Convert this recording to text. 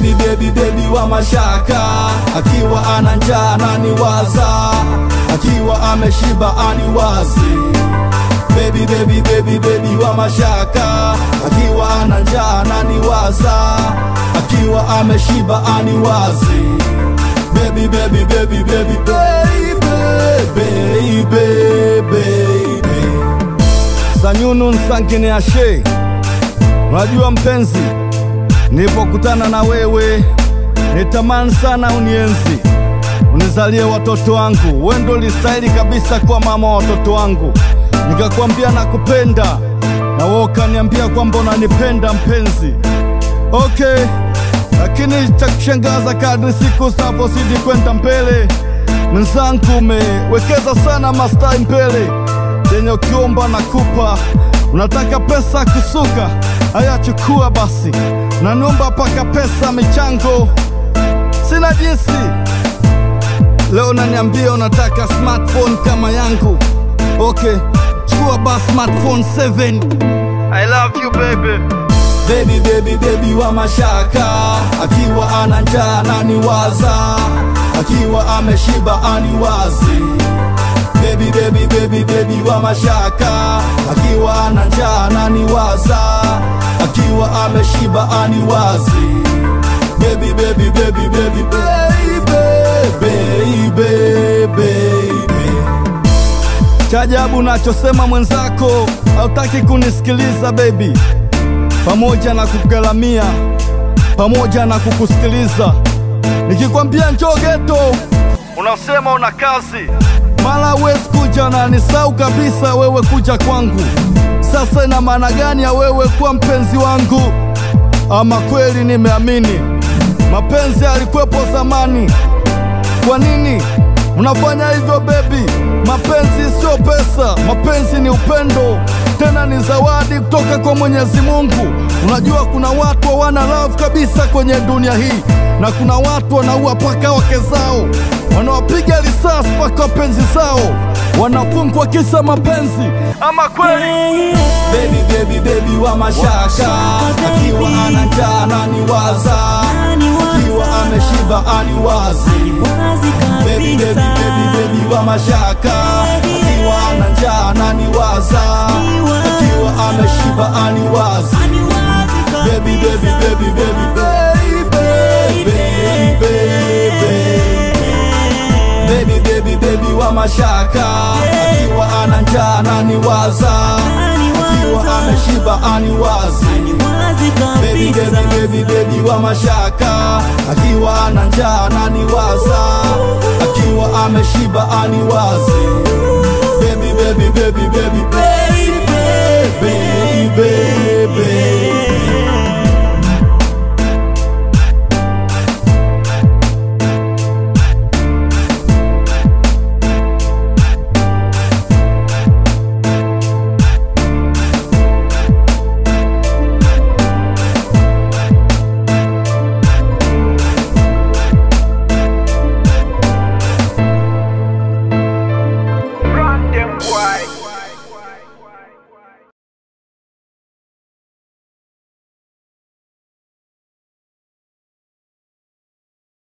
baby baby baby wa mashaka. Akiwa ana njaa ananiwaza akiwa ameshiba aniwazi baby baby baby baby wa mashaka. Akiwa ana njaa ananiwaza akiwa ameshiba aniwazi baby baby baby baby baby baby baby. Sanyunu Nsangine Ashe, unajua mpenzi, nilipokutana na wewe nitamani sana unienzi, unizalie watoto wangu. wendo listahili kabisa kwa mama wa watoto wangu. Nikakwambia nakupenda, na wewe ukaniambia kwamba unanipenda mpenzi. Okay, lakini cha kushangaza kadri siku zinavyozidi kwenda mbele, mwenzangu, umewekeza sana mastai mbele chenye ukiomba na kupa, unataka pesa kusuka, haya chukua basi, naniomba paka pesa michango, sina jinsi. Leo naniambia unataka smartphone kama yangu, okay, chukua basi smartphone 7 I love you baby. Baby baby baby wa mashaka, akiwa ana njaa ananiwaza, akiwa ameshiba aniwazi baby baby baby baby wa mashaka. Akiwa ana njaa naniwaza, akiwa ameshiba aniwazi baby baby baby baby baby baby baby. Chajabu nachosema mwenzako hautaki kunisikiliza baby. Pamoja na kugalamia pamoja na kukusikiliza. Nikikwambia njoo geto unasema una kazi mara wezi kuja na nisau kabisa wewe kuja kwangu. Sasa ina maana gani ya wewe kuwa mpenzi wangu? Ama kweli nimeamini mapenzi yalikuwepo zamani. Kwa nini unafanya hivyo bebi? Mapenzi sio pesa, mapenzi ni upendo, tena ni zawadi kutoka kwa Mwenyezi Mungu. Unajua kuna watu hawana love kabisa kwenye dunia hii, na kuna watu wanaua paka wake zao, wanawapiga risasi paka wapenzi zao, wanafungwa kisa mapenzi. Ama kweli baby, baby, baby wa mashaka, akiwa ana njaa ananiwaza, akiwa ameshiba aniwazi baby, baby, baby, baby wa mashaka wa mashaka. Akiwa ana njaa ananiwaza akiwa ameshiba aniwazi baby, baby, baby, baby wa mashaka. Akiwa ana njaa ananiwaza akiwa ameshiba aniwazi baby, baby, baby, baby, baby.